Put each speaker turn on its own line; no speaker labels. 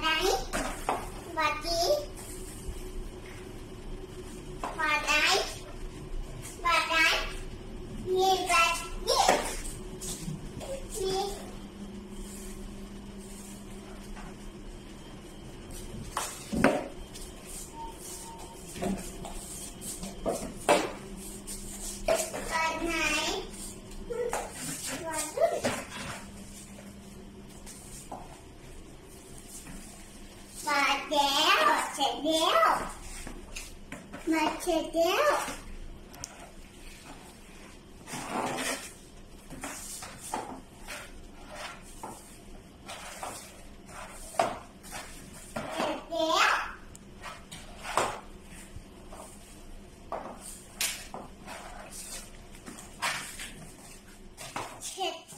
bye. down. Let it down. Check.